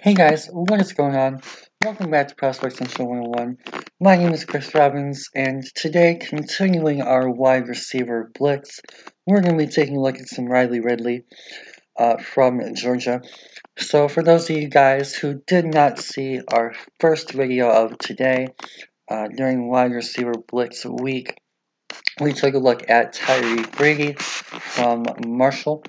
Hey guys, what is going on? Welcome back to Prospect Central 101. My name is Chris Robbins, and today, continuing our wide receiver blitz, we're going to be taking a look at some Riley Ridley uh, from Georgia. So, for those of you guys who did not see our first video of today, uh, during wide receiver blitz week, we took a look at Tyree Brady from Marshall.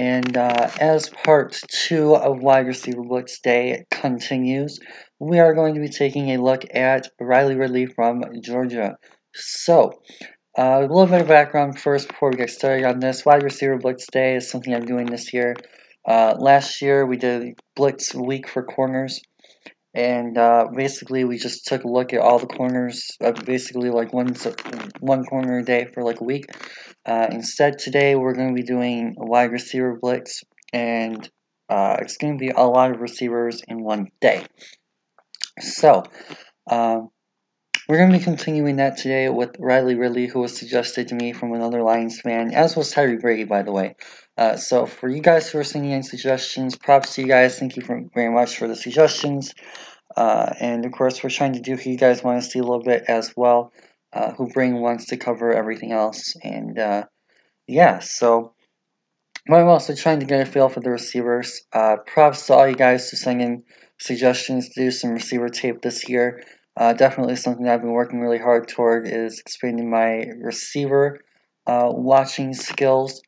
And uh, as part two of wide receiver blitz day continues, we are going to be taking a look at Riley Ridley from Georgia. So, uh, a little bit of background first before we get started on this. Wide receiver blitz day is something I'm doing this year. Uh, last year we did blitz week for corners, and uh, basically we just took a look at all the corners, uh, basically like one one corner a day for like a week. Uh, instead, today we're going to be doing a wide receiver blitz, and uh, it's going to be a lot of receivers in one day. So, um, we're going to be continuing that today with Riley Ridley, who was suggested to me from another Lions fan, as was Tyree Brady, by the way. Uh, so, for you guys who are sending in suggestions, props to you guys. Thank you for, very much for the suggestions. Uh, and of course, we're trying to do who you guys want to see a little bit as well. Uh, who bring wants to cover everything else, and uh, yeah, so. I'm also trying to get a feel for the receivers. Uh, props to all you guys who send in suggestions to do some receiver tape this year. Uh, definitely something I've been working really hard toward is expanding my receiver uh, watching skills.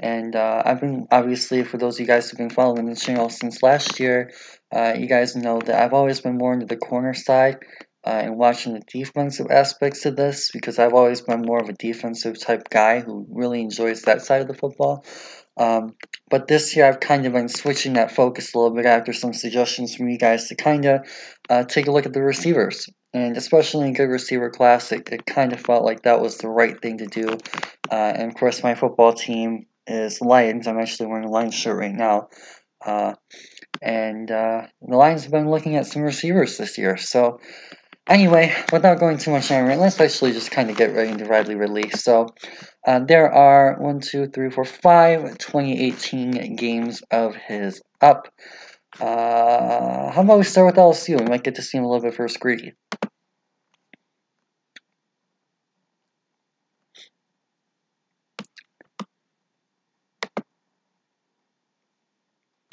And uh, I've been, obviously, for those of you guys who've been following the channel since last year, uh, you guys know that I've always been more into the corner side uh, and watching the defensive aspects of this because I've always been more of a defensive type guy who really enjoys that side of the football. Um, but this year I've kind of been switching that focus a little bit after some suggestions from you guys to kind of uh, take a look at the receivers. And especially in good receiver class, it, kind of felt like that was the right thing to do. Uh, and of course, my football team is Lions. I'm actually wearing a Lions shirt right now. Uh, and uh, the Lions have been looking at some receivers this year. So Anyway, without going too much on it, let's actually just kind of get right into Riley Ridley. So, uh, there are 1, 2, 3, 4, 5 2018 games of his up. Uh, how about we start with LSU? We might get to see him a little bit first greedy.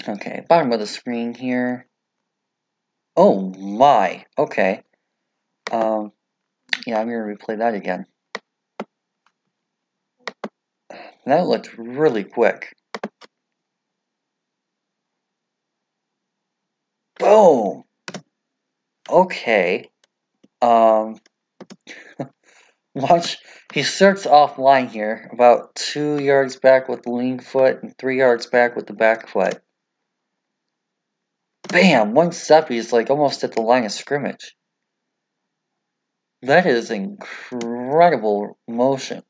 Okay, bottom of the screen here. Oh my, okay. Um, yeah, I'm going to replay that again. That looked really quick. Boom! Okay. Um, watch, he starts offline here, about two yards back with the lean foot and three yards back with the back foot. Bam! One step, he's like almost at the line of scrimmage. That is incredible motion.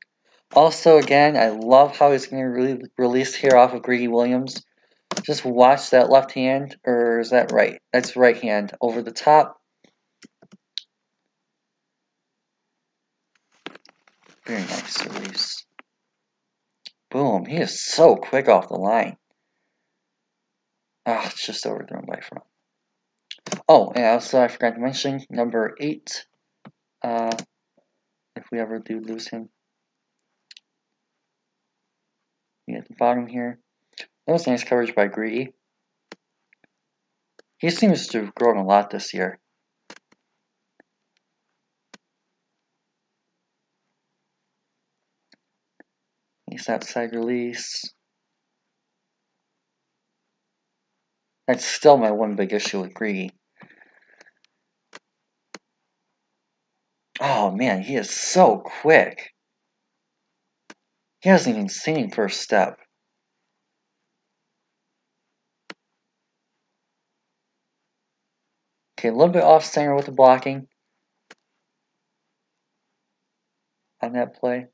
Also, again, I love how he's going to re release here off of Greedy Williams. Just watch that left hand, or is that right? That's right hand over the top. Very nice release. Boom. He is so quick off the line. Ah, oh, it's just overthrown by front. Oh, and also I forgot to mention number eight uh, if we ever do lose him. at the bottom here. That was nice coverage by Greedy. He seems to have grown a lot this year. Nice outside release. That's still my one big issue with Greedy. Oh man, he is so quick. He hasn't even seen first step. Okay, a little bit off center with the blocking on that play.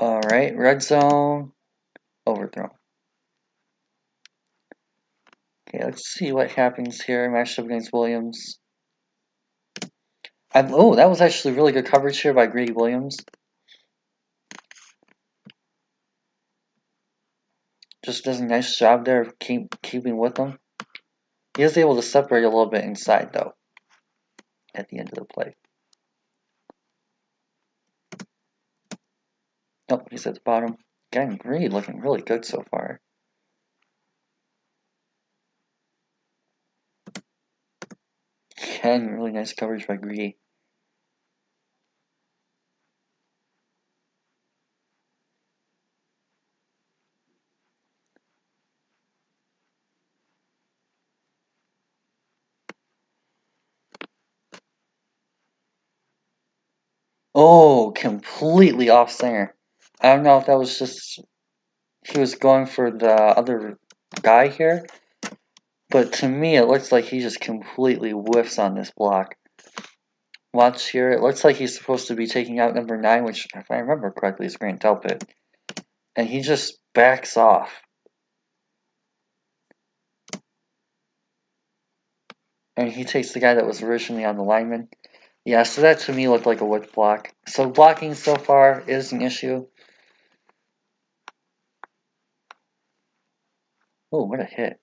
Alright, red zone, overthrow. Okay, let's see what happens here. Matchup against Williams. I'm, oh, that was actually really good coverage here by Greedy Williams. just does a nice job there of keep, keeping with him. He is able to separate a little bit inside, though, at the end of the play. Nope, he's at the bottom. Again, Greedy looking really good so far. Again, really nice coverage by Greedy. Oh, completely off center. I don't know if that was just he was going for the other guy here, but to me it looks like he just completely whiffs on this block. Watch here, it looks like he's supposed to be taking out number 9, which, if I remember correctly, is Grant Delpit. And he just backs off. And he takes the guy that was originally on the lineman. Yeah, so that to me looked like a wood block. So blocking so far is an issue. Oh, what a hit.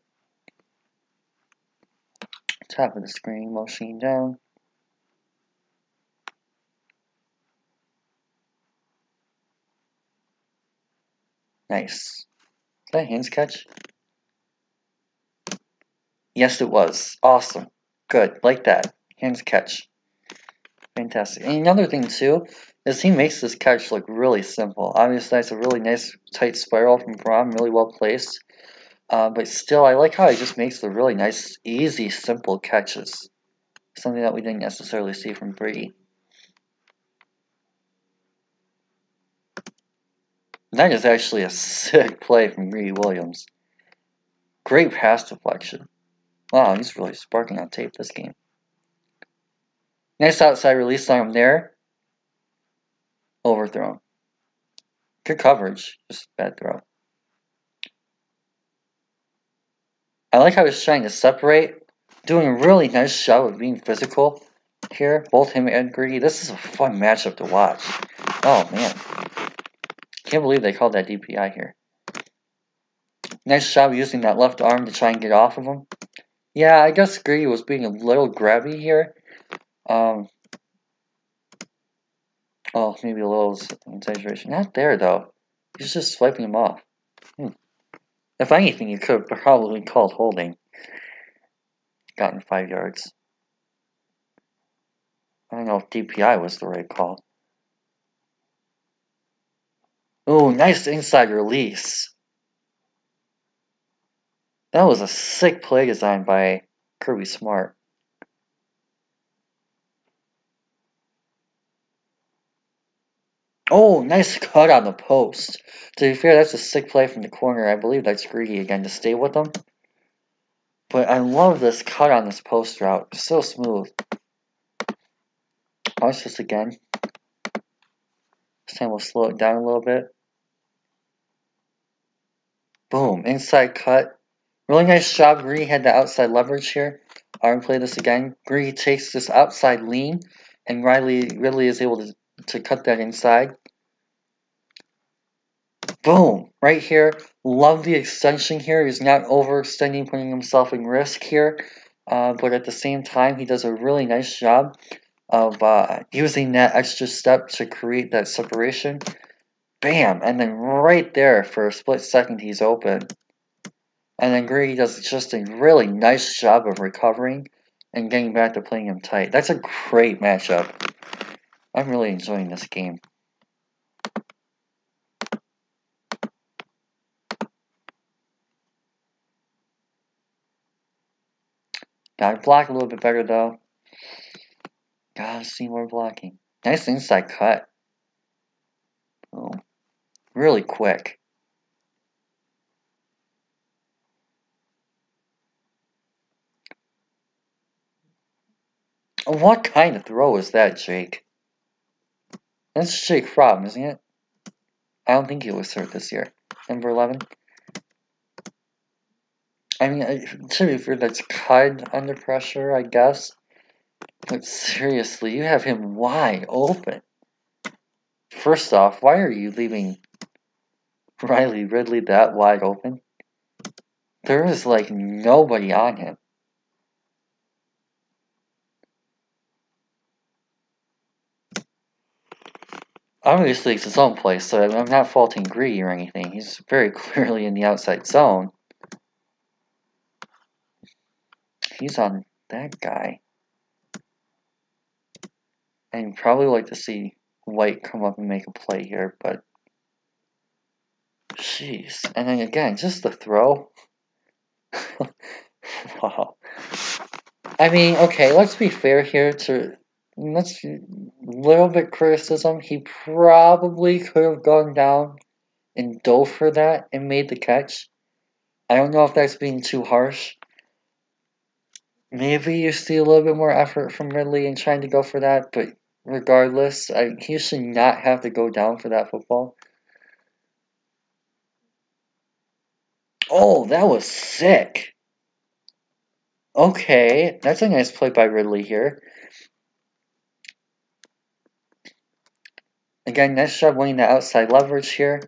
Top of the screen, motioning down. Nice. Is that hands catch? Yes, it was. Awesome. Good. Like that. Hands catch. Fantastic. And another thing too is he makes this catch look really simple. Obviously, it's a really nice tight spiral from Braun, really well placed. Uh, but still, I like how he just makes the really nice, easy, simple catches. Something that we didn't necessarily see from Brady. That is actually a sick play from Greedy Williams. Great pass deflection. Wow, he's really sparking on tape this game. Nice outside release on him there. Overthrown. Good coverage, just bad throw. I like how he's trying to separate. Doing a really nice job of being physical here. Both him and Greedy. This is a fun matchup to watch. Oh, man. Can't believe they called that DPI here. Nice job using that left arm to try and get off of him. Yeah, I guess Greedy was being a little grabby here. Um, oh, maybe a little exaggeration. Not there, though. He's just swiping him off. If anything, you could have probably called holding. Gotten five yards. I don't know if DPI was the right call. Oh, nice inside release. That was a sick play design by Kirby Smart. Oh, nice cut on the post. To be fair, that's a sick play from the corner. I believe that's greedy again to stay with them. But I love this cut on this post route. So smooth. Watch this again. This time we'll slow it down a little bit. Boom. Inside cut. Really nice job. Greedy had the outside leverage here. I'll play this again. Greedy takes this outside lean, and Riley Ridley is able to to cut that inside. Boom! Right here. Love the extension here. He's not overextending, putting himself in risk here. Uh, but at the same time, he does a really nice job of uh, using that extra step to create that separation. Bam! And then right there, for a split second, he's open. And then Greedy does just a really nice job of recovering and getting back to playing him tight. That's a great matchup. I'm really enjoying this game. Gotta block a little bit better though. Gotta see more blocking. Nice inside cut. Oh, Really quick. What kind of throw is that, Jake? That's Jake Fromm, isn't it? I don't think he was hurt this year. Number 11. I mean, to be fair, that's kind under pressure, I guess. But seriously, you have him wide open. First off, why are you leaving Riley Ridley that wide open? There is like nobody on him. Obviously, it's his own place, so I'm not faulting Greedy or anything. He's very clearly in the outside zone. He's on that guy. And probably like to see White come up and make a play here, but jeez. And then again, just the throw. wow. I mean, okay, let's be fair here to let's little bit criticism. He probably could have gone down and dove for that and made the catch. I don't know if that's being too harsh. Maybe you see a little bit more effort from Ridley in trying to go for that, but regardless, I, he should not have to go down for that football. Oh, that was sick. Okay, that's a nice play by Ridley here. Again, nice job winning the outside leverage here.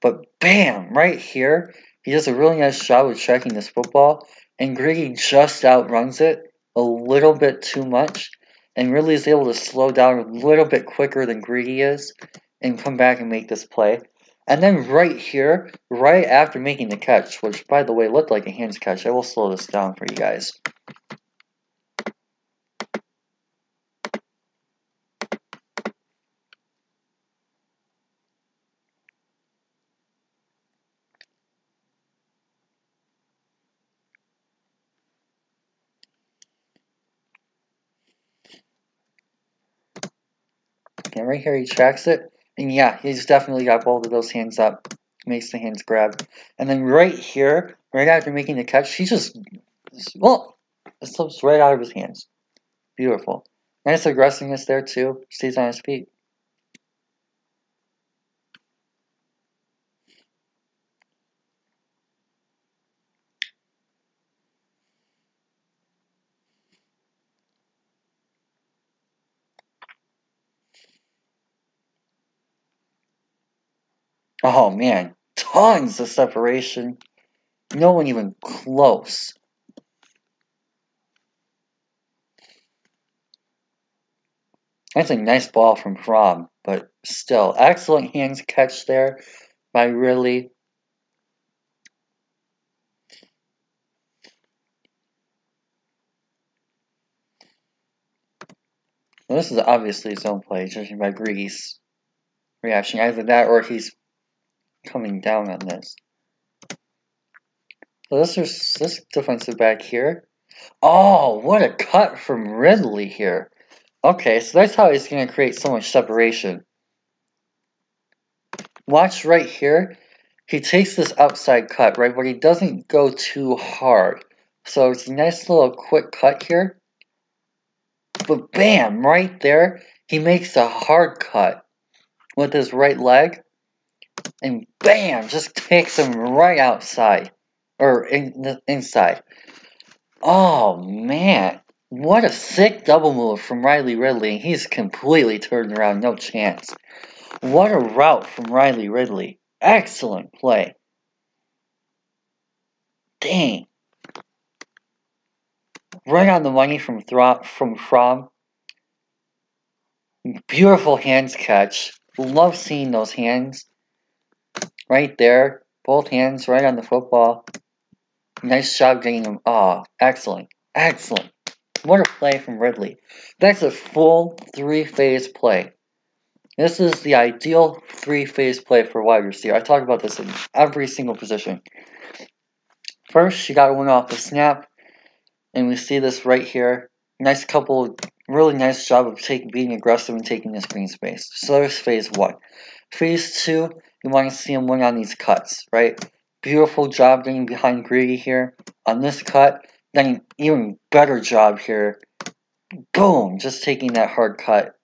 But bam, right here, he does a really nice job of tracking this football. And Greedy just outruns it a little bit too much. And really is able to slow down a little bit quicker than Greedy is. And come back and make this play. And then right here, right after making the catch, which by the way looked like a hands catch, I will slow this down for you guys. And right here he tracks it. And yeah, he's definitely got both of those hands up. Makes the hands grab. And then right here, right after making the catch, he just, well, it slips right out of his hands. Beautiful. Nice aggressiveness there too. Stays on his feet. Oh man, tons of separation. No one even close. That's a nice ball from Fromm, but still, excellent hands catch there by Ridley. Well, this is obviously his own play, judging by Greedy's reaction. Either that or he's coming down on this. So this is this defensive back here. Oh, what a cut from Ridley here. Okay, so that's how he's going to create so much separation. Watch right here. He takes this outside cut, right, but he doesn't go too hard. So it's a nice little quick cut here. But bam, right there, he makes a hard cut with his right leg and bam, just takes him right outside or in the inside. Oh man, what a sick double move from Riley Ridley. He's completely turned around, no chance. What a route from Riley Ridley. Excellent play. Dang. Right on the money from Thro from Fromm. Beautiful hands catch. Love seeing those hands. Right there. Both hands right on the football. Nice job getting him. Oh, excellent. Excellent. What a play from Ridley. That's a full three-phase play. This is the ideal three-phase play for wide receiver. I talk about this in every single position. First, you got to win off the snap. And we see this right here. Nice couple, really nice job of taking, being aggressive and taking the screen space. So there's phase one. Phase two, you want to see him win on these cuts, right? Beautiful job getting behind Greedy here on this cut. Then even better job here. Boom! Just taking that hard cut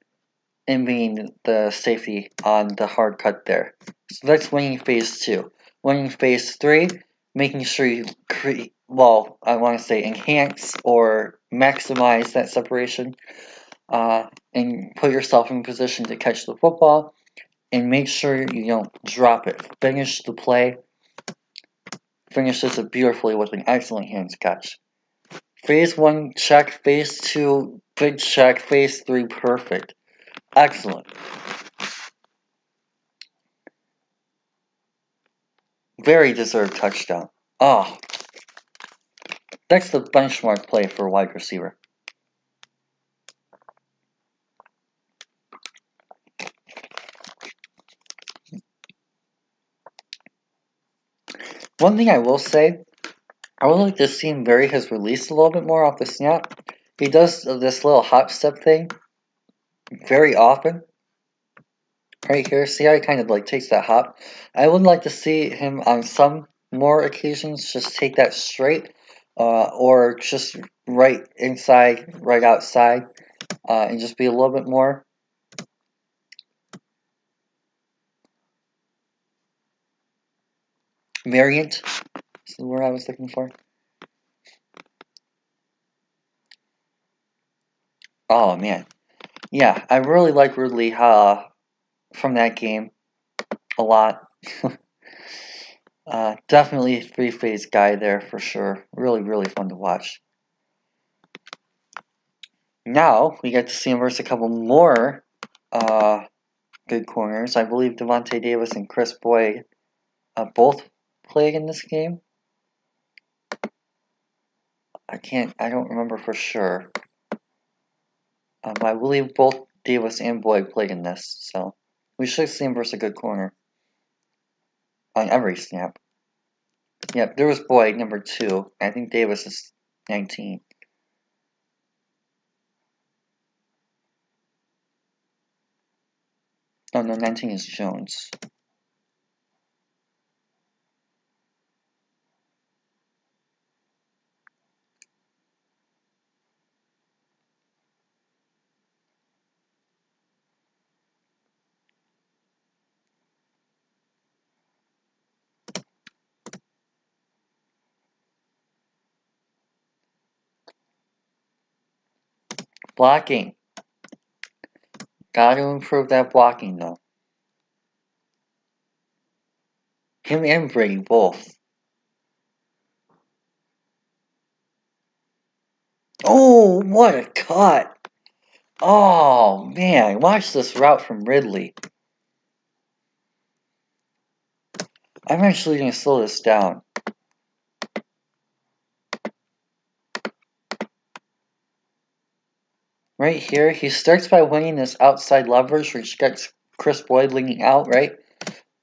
and being the safety on the hard cut there. So that's winning phase two. Winning phase three, making sure you create, well, I want to say enhance or maximize that separation uh, and put yourself in position to catch the football and make sure you don't drop it. Finish the play. finishes it beautifully with an excellent hands catch. Phase 1 check, phase 2 big check, phase 3 perfect. Excellent. Very deserved touchdown. Oh, that's the benchmark play for a wide receiver. One thing I will say, I would like to see him vary his release a little bit more off the snap. He does this little hop step thing very often. Right here, see how he kind of like takes that hop? I would like to see him on some more occasions just take that straight uh, or just right inside, right outside, uh, and just be a little bit more variant. Is the word I was looking for. Oh man, yeah, I really like Ridley uh, from that game a lot. uh, definitely a three phase guy there for sure. Really, really fun to watch. Now we get to see him versus a couple more uh, good corners. I believe Davante Davis and Kris Boyd uh, both playing in this game? I can't, I don't remember for sure. Um, I believe both Davis and Boyd played in this, so we should see him versus a good corner on every snap. Yep, there was Boyd, number two. I think Davis is 19. Oh, no, 19 is Jones. Blocking. Got to improve that blocking, though. Him and Brady both. Oh, what a cut. Oh, man. Watch this route from Ridley. I'm actually going to slow this down. Right here, he starts by winning this outside leverage, which gets Kris Boyd leaning out, right?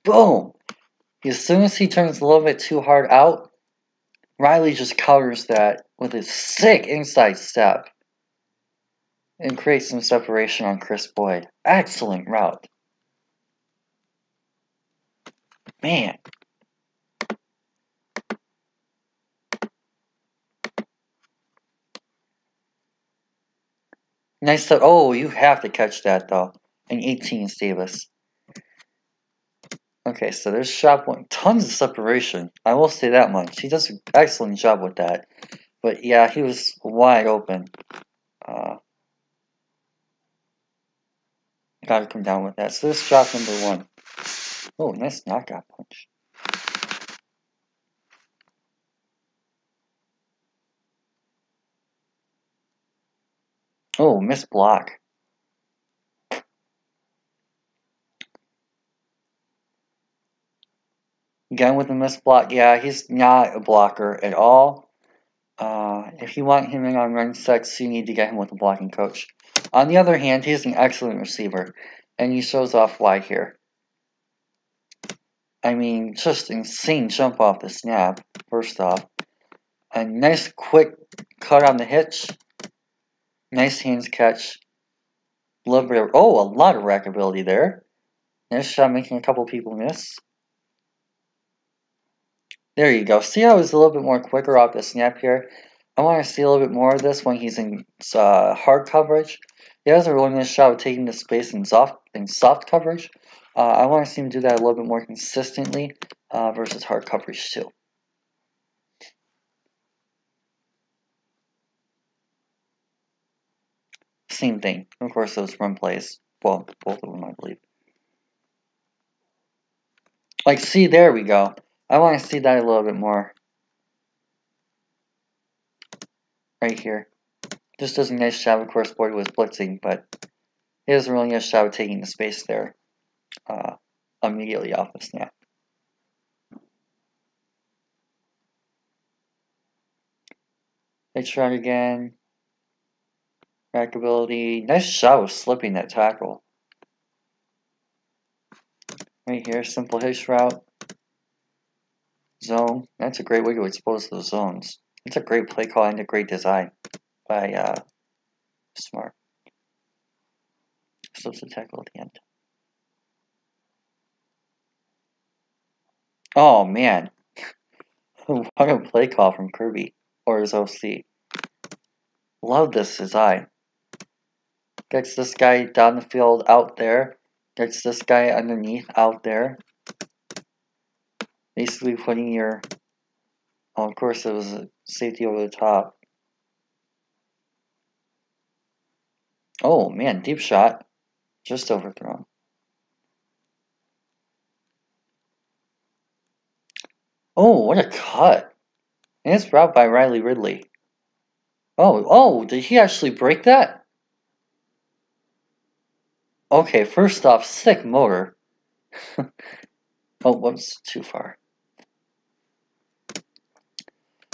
Boom! As soon as he turns a little bit too hard out, Riley just counters that with a sick inside step and creates some separation on Kris Boyd. Excellent route. Man, Nice. Oh, you have to catch that though. An 18 Davis. Okay, so there's shot one. Tons of separation. I will say that much. He does an excellent job with that. But yeah, he was wide open. Uh, gotta come down with that. So this drop number one. Oh, nice knockout punch. Oh, miss block. Again with the miss block. Yeah, he's not a blocker at all. Uh, if you want him in on run sets, you need to get him with a blocking coach. On the other hand, he's an excellent receiver, and he shows off why here. I mean, just insane jump off the snap, first off. A nice quick cut on the hitch. Nice hands catch. Love oh, a lot of rackability there. Nice shot making a couple people miss. There you go. See how he's a little bit more quicker off the snap here? I want to see a little bit more of this when he's in uh, hard coverage. He has a really nice shot of taking the space in soft, in soft coverage. Uh, I want to see him do that a little bit more consistently uh, versus hard coverage too. same thing. Of course, those run plays. Well, both of them, I believe. Like, see, there we go. I want to see that a little bit more. Right here. Just does a nice job, of course, Board was blitzing, but he does a really nice job of taking the space there uh, immediately off the snap. They try again. Rack ability. Nice shot of slipping that tackle. Right here, simple hitch route. Zone. That's a great way to expose those zones. It's a great play call and a great design by uh, Smart. Slips the tackle at the end. Oh man. what a play call from Kirby or his OC. Love this design. Gets this guy down the field out there. Gets this guy underneath out there. Basically putting your oh, of course it was safety over the top. Oh man, deep shot. Just overthrown. Oh, what a cut. And it's route by Riley Ridley. Oh, oh, did he actually break that? Okay, first off, sick motor. oh, whoops, too far.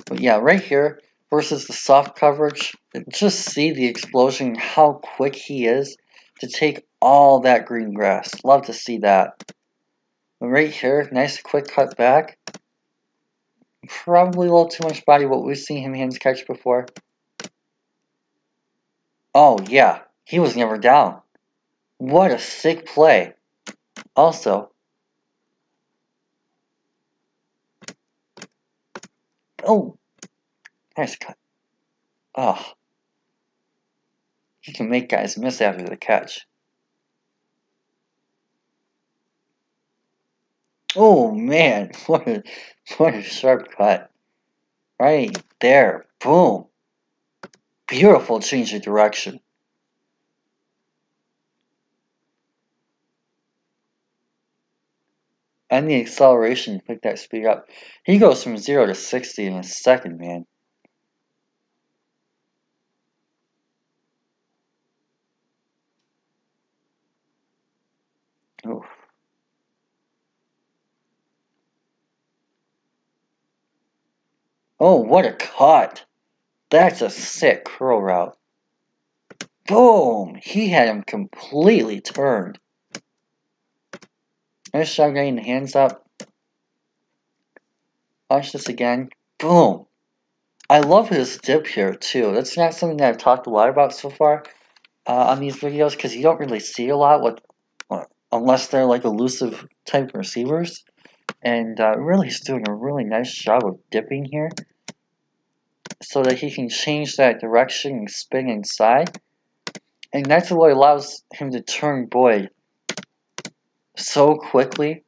But yeah, right here versus the soft coverage, just see the explosion, how quick he is to take all that green grass. Love to see that. But right here, nice quick cut back. Probably a little too much body, what we've seen him hands catch before. Oh, yeah. He was never down. What a sick play. Also, oh, nice cut. Oh, he can make guys miss after the catch. Oh man, what a what a sharp cut. Right there. Boom. Beautiful change of direction. And the acceleration to pick that speed up. He goes from 0 to 60 in a second, man. Oof. Oh, what a cut. That's a sick curl route. Boom! He had him completely turned. Getting the hands up. Watch this again. Boom! I love his dip here too. That's not something that I've talked a lot about so far uh, on these videos because you don't really see a lot with, uh, unless they're like elusive type receivers. And uh, really, he's doing a really nice job of dipping here so that he can change that direction and spin inside. And that's what allows him to turn Boyd so quickly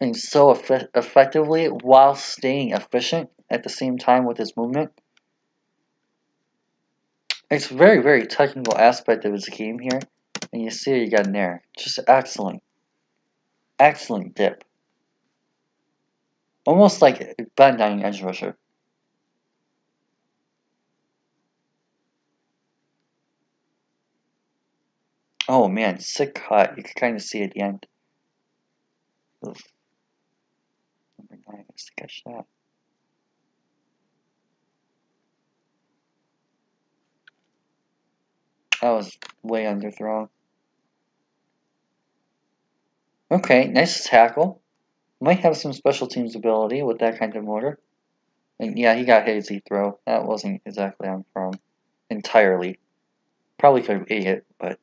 and so eff effectively while staying efficient at the same time with his movement. It's a very, very technical aspect of his game here. And you see he got again there. Just excellent. Excellent dip. Almost like a on edge rusher. Oh man, sick cut. You can kind of see at the end. To catch that. That was way underthrown. Okay, nice tackle. Might have some special teams ability with that kind of motor. And yeah, he got hazy throw. That wasn't exactly on from entirely. Probably could have ate it, but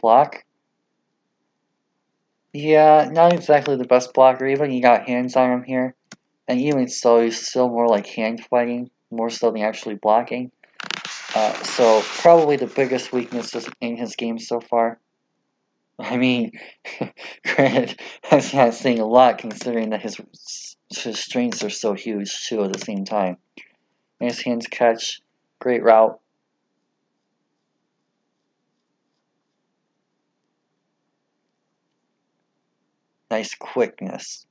block. Yeah, not exactly the best blocker. Even he got hands on him here. And even so, he's still more like hand fighting, more so than actually blocking. Uh, so, probably the biggest weakness in his game so far. I mean, granted, that's not saying a lot considering that his, his strengths are so huge too at the same time. Nice hands catch, great route. nice quickness.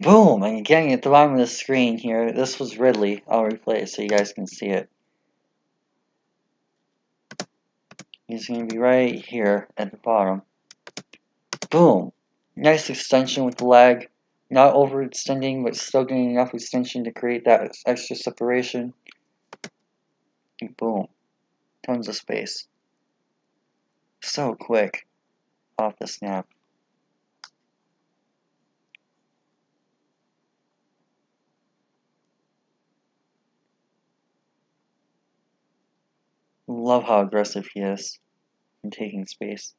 Boom! And again, at the bottom of the screen here, this was Ridley. I'll replay it so you guys can see it. He's going to be right here at the bottom. Boom! Nice extension with the leg. Not overextending, but still getting enough extension to create that extra separation. And boom. Tons of space. So quick. Off the snap. Love how aggressive he is in taking space.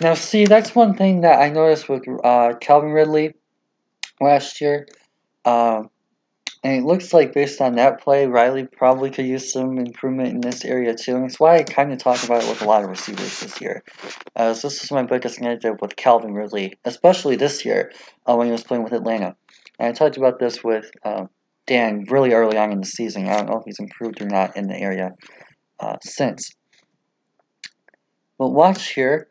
Now, see, that's one thing that I noticed with uh, Calvin Ridley last year. Um, and it looks like based on that play, Riley probably could use some improvement in this area too. And it's why I kind of talk about it with a lot of receivers this year. Uh, so this is my biggest negative with Calvin Ridley, especially this year uh, when he was playing with Atlanta. And I talked about this with uh, Dan really early on in the season. I don't know if he's improved or not in the area uh, since. But watch here.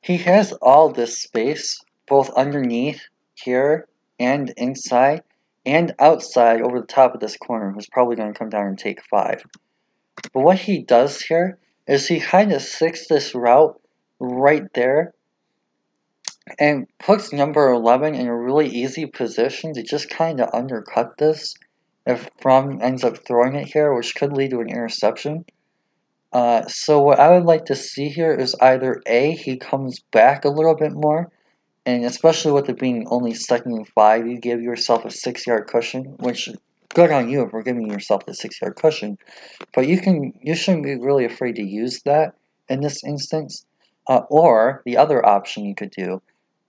He has all this space, both underneath here and inside and outside over the top of this corner, who's probably going to come down and take five. But what he does here is he kind of sticks this route right there and puts number 11 in a really easy position to just kind of undercut this if Fromm ends up throwing it here, which could lead to an interception. Uh, so what I would like to see here is either A, he comes back a little bit more, and especially with it being only second and five, you give yourself a six yard cushion, which good on you for giving yourself the six yard cushion. But you can you shouldn't be really afraid to use that in this instance. Uh, or the other option you could do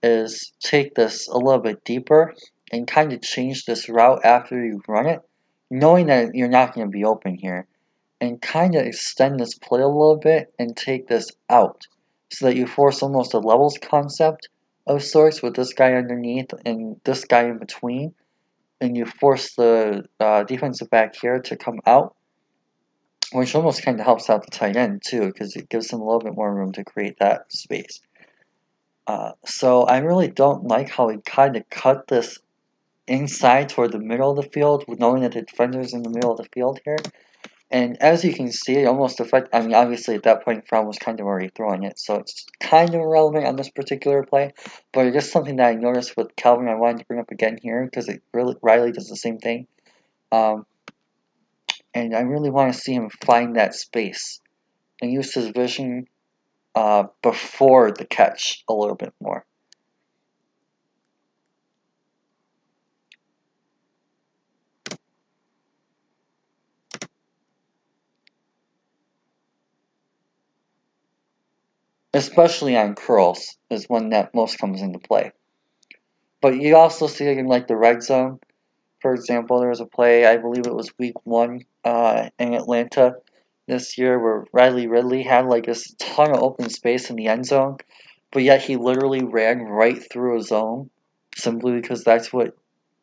is take this a little bit deeper and kind of change this route after you run it, knowing that you're not going to be open here and kind of extend this play a little bit and take this out so that you force almost a levels concept of sorts with this guy underneath and this guy in between and you force the uh, defensive back here to come out which almost kind of helps out the tight end too because it gives him a little bit more room to create that space. Uh, so I really don't like how he kind of cut this inside toward the middle of the field knowing that the defender's in the middle of the field here and as you can see, almost affect. I mean, obviously at that point, Fromm was kind of already throwing it, so it's kind of irrelevant on this particular play. But it is something that I noticed with Calvin. I wanted to bring up again here because it really Riley does the same thing, um, and I really want to see him find that space and use his vision uh, before the catch a little bit more. Especially on curls, is when that most comes into play. But you also see it in like the red zone. For example, there was a play, I believe it was week one uh, in Atlanta this year, where Riley Ridley had like this ton of open space in the end zone, but yet he literally ran right through a zone simply because that's what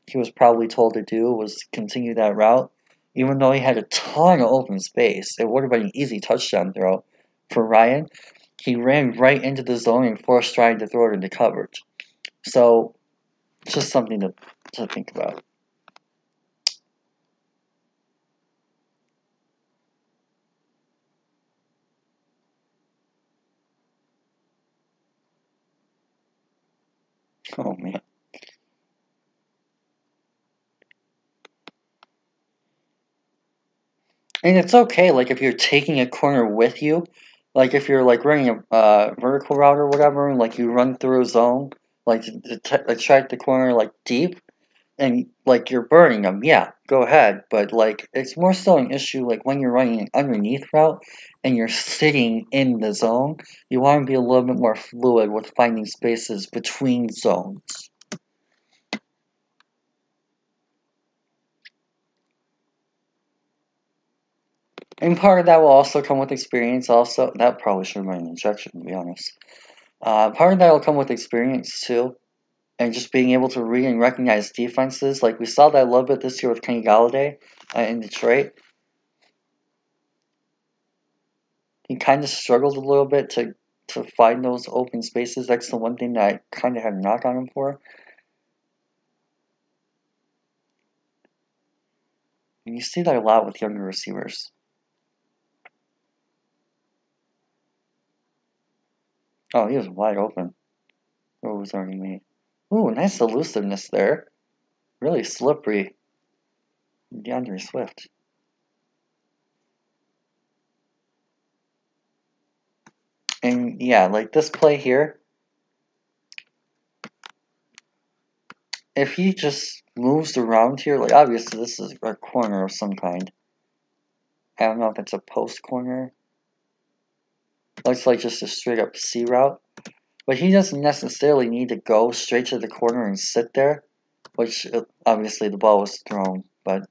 he was probably told to do was continue that route. Even though he had a ton of open space, it would have been an easy touchdown throw for Ryan he ran right into the zone and forced trying to throw it into coverage. So, just something to, to think about. Oh man. And it's okay, like if you're taking a corner with you, like if you're like running a uh, vertical route or whatever, and like you run through a zone, like to, strike the corner like deep, and like you're burning them, yeah, go ahead. But like it's more so an issue like when you're running an underneath route and you're sitting in the zone, you want to be a little bit more fluid with finding spaces between zones. And part of that will also come with experience. Also, that probably should have been an injection, to be honest. Uh, part of that will come with experience too, and just being able to read and recognize defenses. Like we saw that a little bit this year with Kenny Golladay uh, in Detroit. He kind of struggled a little bit to to find those open spaces. That's the one thing that I kind of had a knock on him for. And you see that a lot with younger receivers. Oh, he was wide open. What was already me? Ooh, nice elusiveness there. Really slippery. D'Andre Swift. And yeah, like this play here, if he just moves around here, like obviously this is a corner of some kind. I don't know if it's a post corner. Looks like just a straight up C route. But he doesn't necessarily need to go straight to the corner and sit there, which uh, obviously the ball was thrown. But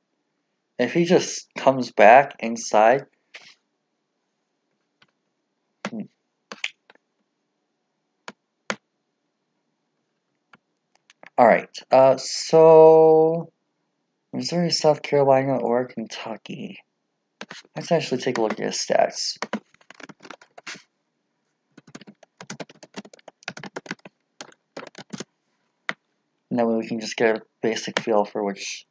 if he just comes back inside, hmm. All right. Uh, so Missouri, South Carolina, or Kentucky. Let's actually take a look at his stats. And that way we can just get a basic feel for which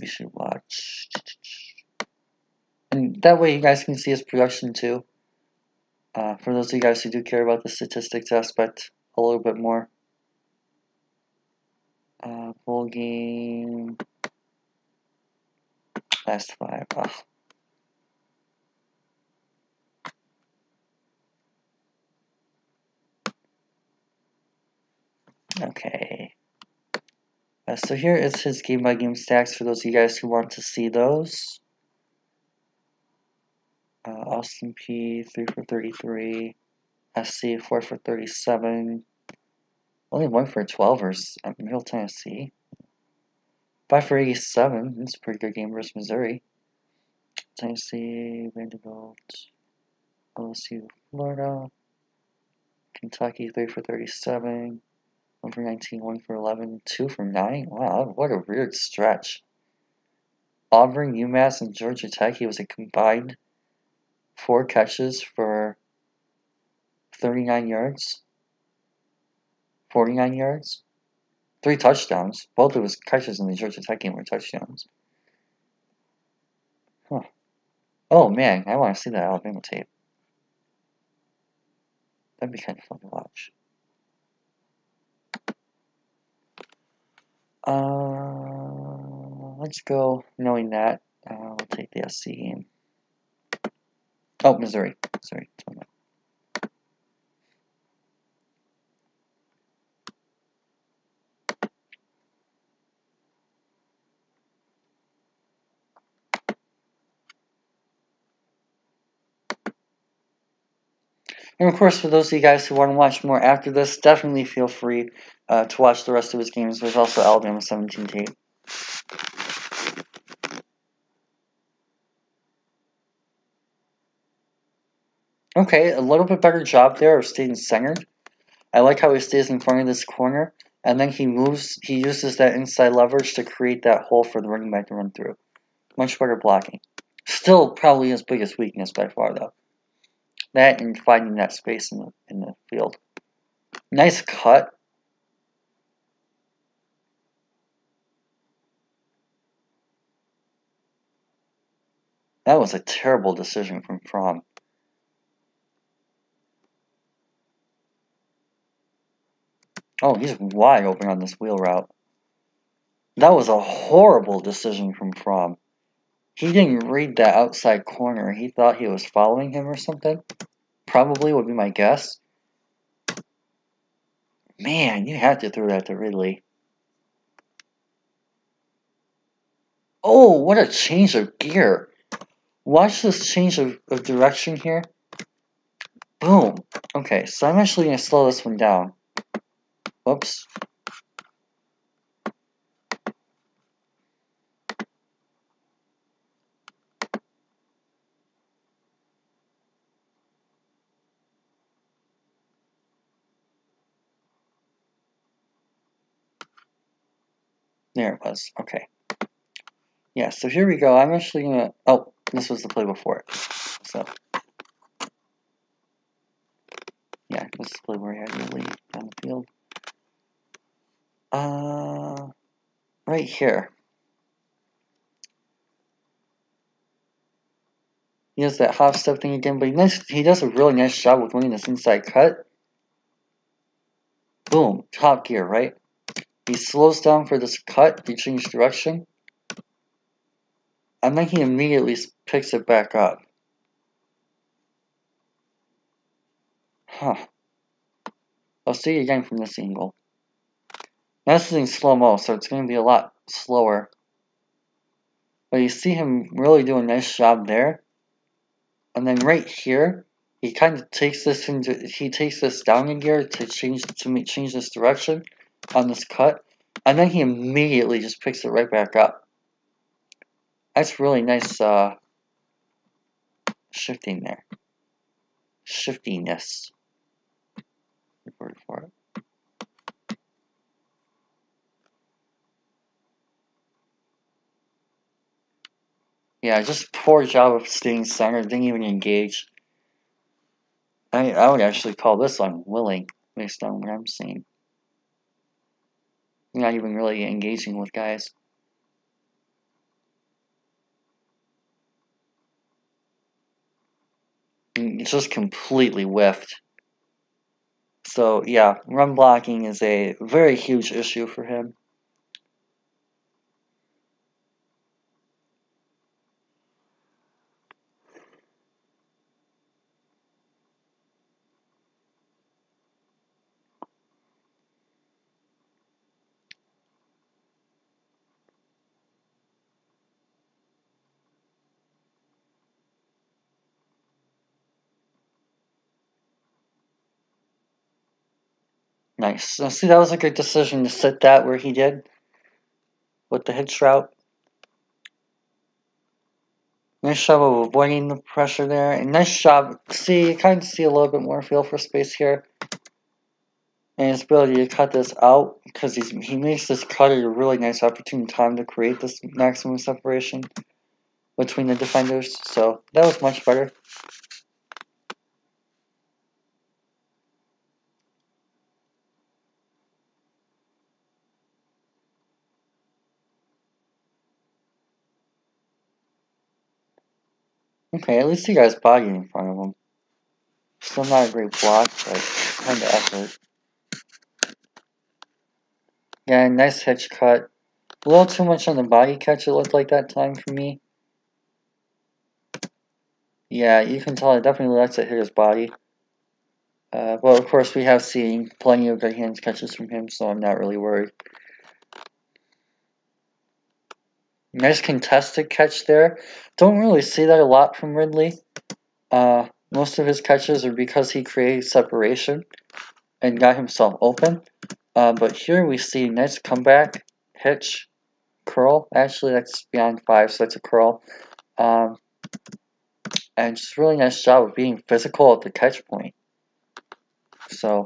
we should watch. And that way you guys can see his production too. Uh, for those of you guys who do care about the statistics aspect a little bit more. Uh, full game. Last five. Ugh. Okay. Uh, so here is his game by game stacks for those of you guys who want to see those. Uh, Austin Peay, 3 for 33. SC 4 for 37. Only 1 for 12 versus uh, Middle Tennessee. 5 for 87. That's a pretty good game versus Missouri. Tennessee, Vanderbilt, LSU, Florida. Kentucky 3 for 37. 1 for 19, 1 for 11, 2 for 9. Wow, what a weird stretch. Auburn, UMass, and Georgia Tech, he was a combined 4 catches for 39 yards, 49 yards, 3 touchdowns. Both of his catches in the Georgia Tech game were touchdowns. Huh. Oh man, I want to see that Alabama tape. That'd be kind of fun to watch. Uh, let's go knowing that. Uh, we'll take the SC game. Oh, Missouri. Sorry. And of course, for those of you guys who want to watch more after this, definitely feel free uh, to watch the rest of his games. There's also Alabama 17 tape. Okay, a little bit better job there of staying centered. I like how he stays in front of this corner, and then he moves, he uses that inside leverage to create that hole for the running back to run through. Much better blocking. Still probably his biggest weakness by far, though. That and finding that space in the, in the field. Nice cut. That was a terrible decision from Fromm. Oh, he's wide open on this wheel route. That was a horrible decision from Fromm. He didn't read that outside corner. He thought he was following him or something. Probably would be my guess. Man, you have to throw that to Ridley. Oh, what a change of gear. Watch this change of, of direction here. Boom. Okay, so I'm actually going to slow this one down. Whoops. There it was. Okay. Yeah, so here we go. I'm actually gonna. Oh, this was the play before it. So. Yeah, this is the play where he had Ridley down the field. Uh, right here. He does that half step thing again, but he, nice, he does a really nice job with winning this inside cut. Boom, top gear, right? He slows down for this cut, he changes direction. And then he immediately picks it back up. Huh. I'll see you again from this angle. Now this is in slow-mo, so it's going to be a lot slower. But you see him really do a nice job there. And then right here, he kind of takes this into he takes this down a gear to change to change this direction on this cut, and then he immediately just picks it right back up. That's really nice uh, shifting there. Shiftiness. Word for it. Yeah, just poor job of staying centered. Didn't even engage. I I would actually call this unwilling based on what I'm seeing. Not even really engaging with guys. Mm, it's just completely whiffed. So yeah, run blocking is a very huge issue for him. Nice. So see, that was a good decision to sit that where he did with the hitch route. Nice job of avoiding the pressure there. And nice job. See, you kind of see a little bit more feel for space here. And his ability to cut this out because he's, he makes this cut at a really nice opportune time to create this maximum separation between the defenders. So that was much better. Okay, at least he got his body in front of him. Still not a great block, but kind of effort. Yeah, nice hitch cut. A little too much on the body catch, it looked like that time for me. Yeah, you can tell it definitely lets it hit his body. Uh, well, of course, we have seen plenty of good hands catches from him, so I'm not really worried. Nice contested catch there. Don't really see that a lot from Ridley. Uh, most of his catches are because he created separation and got himself open. Uh, but here we see nice comeback, hitch, curl. Actually, that's beyond five, so that's a curl. Um, and just really nice job of being physical at the catch point. So,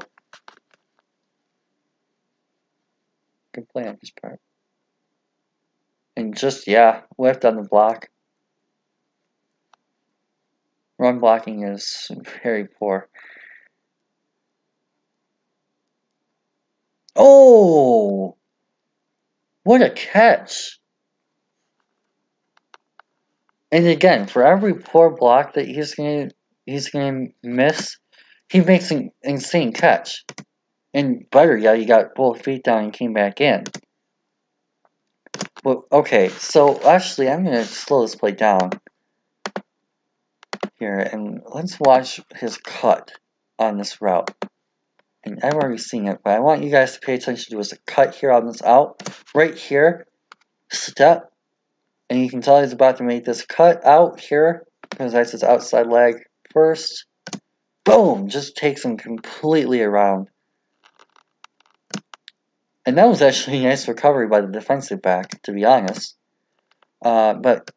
good play on his part. And just, yeah, left on the block. Run blocking is very poor. Oh! What a catch! And again, for every poor block that he's gonna he's gonna miss, he makes an insane catch. And better yet, he got both feet down and came back in. Well, okay, so actually, I'm gonna slow this play down here, and let's watch his cut on this route. And I've already seen it, but I want you guys to pay attention to his cut here on this out. Right here, step, and you can tell he's about to make this cut out here, because that's his outside leg first. Boom! Just takes him completely around. And that was actually a nice recovery by the defensive back, to be honest. Uh, but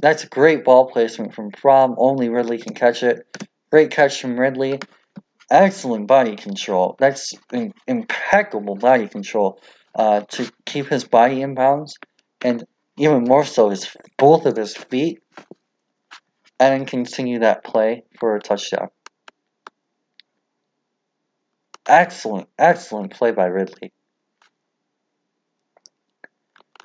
that's a great ball placement from Fromm. Only Ridley can catch it. Great catch from Ridley. Excellent body control. That's impeccable body control. uh, to keep his body in bounds, and even more so, his both of his feet, and then continue that play for a touchdown. Excellent, excellent play by Ridley.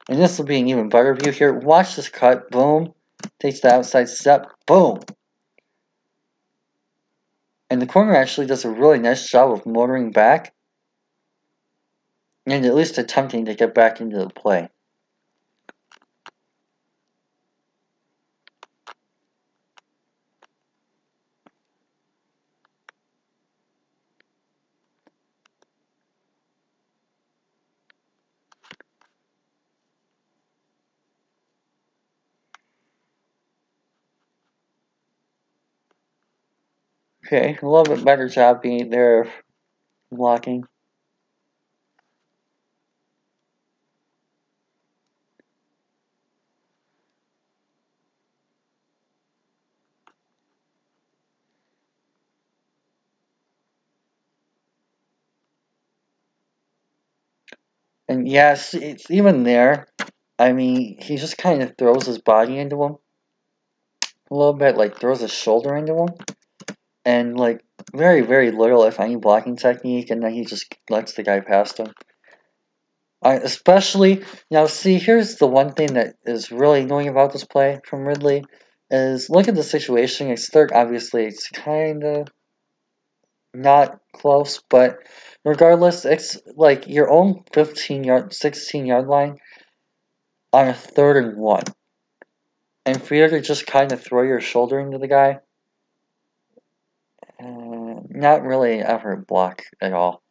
And this will be an even better view here. Watch this cut. Boom. Takes the outside step. Boom. And the corner actually does a really nice job of motoring back. And at least attempting to get back into the play. Okay, a little bit better job being there blocking. And yes, it's even there. I mean, he just kind of throws his body into him. A little bit, like throws his shoulder into him and like very very little if any blocking technique and then he just lets the guy past him. I, especially now see here's the one thing that is really annoying about this play from Ridley is look at the situation. It's third obviously it's kind of not close but regardless it's like your own 15 yard 16 yard line on a third and one. And for you to just kind of throw your shoulder into the guy not really ever block at all.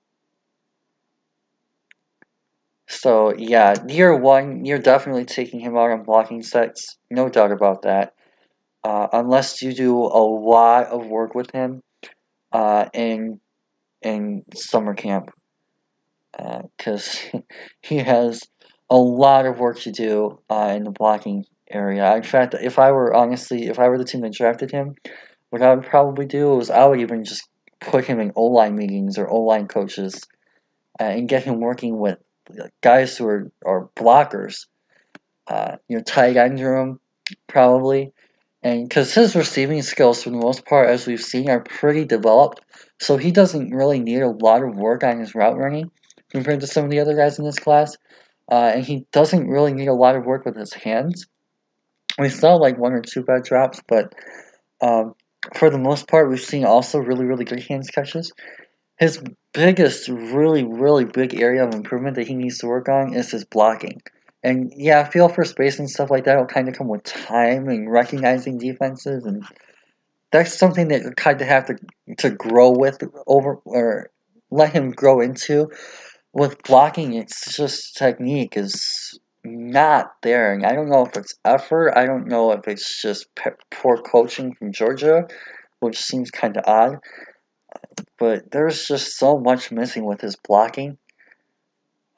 So yeah, year one, you're definitely taking him out on blocking sets, no doubt about that. Uh, unless you do a lot of work with him uh, in in summer camp, because uh, he has a lot of work to do uh, in the blocking area. In fact, if I were honestly, if I were the team that drafted him, what I would probably do is I would even just put him in O-line meetings or O-line coaches uh, and get him working with guys who are, are blockers. Uh, you know, tight end room, probably. And because his receiving skills, for the most part, as we've seen, are pretty developed, so he doesn't really need a lot of work on his route running compared to some of the other guys in this class. Uh, and he doesn't really need a lot of work with his hands. We saw like one or two bad drops, but um, for the most part, we've seen also really, really good hands catches. His biggest, really, really big area of improvement that he needs to work on is his blocking. And yeah, feel for space and stuff like that will kind of come with time and recognizing defenses, and that's something that you kind of have to to grow with over or let him grow into. With blocking, it's just technique is not there. And I don't know if it's effort. I don't know if it's just poor coaching from Georgia, which seems kind of odd. But there's just so much missing with his blocking.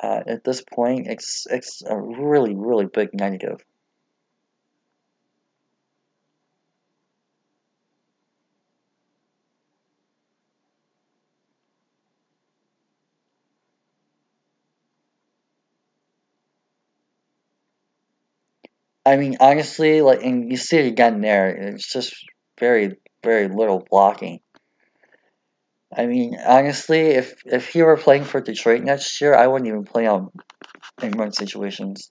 Uh, at this point, it's it's a really really big negative. I mean, honestly, like, and you see it again there. It's just very, very little blocking. I mean, honestly, if if he were playing for Detroit next year, I wouldn't even play him in run situations.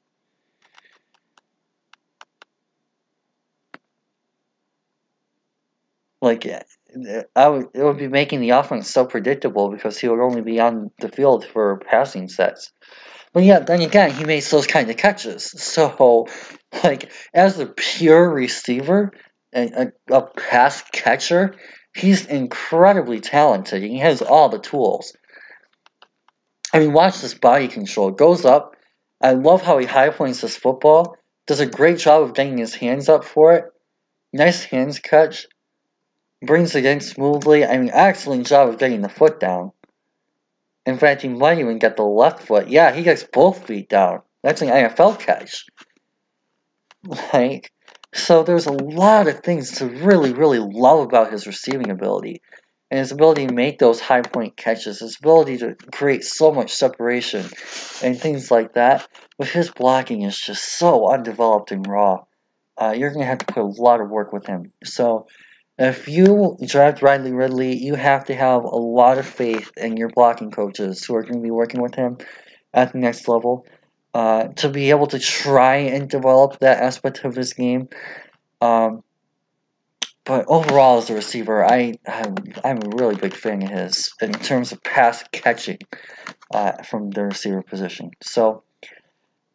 Like, eh, I would, it would be making the offense so predictable because he would only be on the field for passing sets. But yeah, then again, he makes those kind of catches. So, like, as a pure receiver and a, a pass catcher, he's incredibly talented. He has all the tools. I mean, watch this body control. Goes up. I love how he high points this football. Does a great job of getting his hands up for it. Nice hands catch. Brings it in smoothly. I mean, excellent job of getting the foot down. In fact, he might even get the left foot. Yeah, he gets both feet down. That's an NFL catch. Like, so there's a lot of things to really, really love about his receiving ability. and his ability to make those high point catches, his ability to create so much separation and things like that. But his blocking is just so undeveloped and raw. Uh, you're going to have to put a lot of work with him. So if you draft Riley Ridley, you have to have a lot of faith in your blocking coaches who are going to be working with him at the next level uh, to be able to try and develop that aspect of his game. Um, but overall, as a receiver, I I'm, I'm a really big fan of his in terms of pass catching uh, from the receiver position. So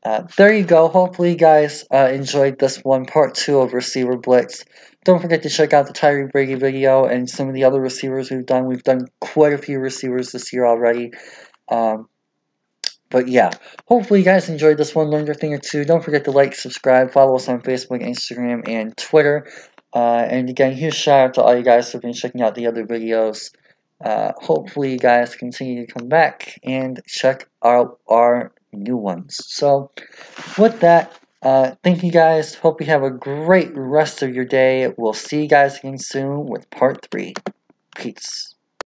uh, there you go. Hopefully, you guys uh, enjoyed this one, part two of Receiver Blitz. Don't forget to check out the Tyre Brady video and some of the other receivers we've done. We've done quite a few receivers this year already. Um, but yeah, hopefully you guys enjoyed this one, learned a thing or two. Don't forget to like, subscribe, follow us on Facebook, Instagram, and Twitter. Uh, and again, huge shout out to all you guys who've been checking out the other videos. Uh, hopefully you guys continue to come back and check out our new ones. So, with that, uh, thank you guys. Hope you have a great rest of your day. We'll see you guys again soon with part three. Peace.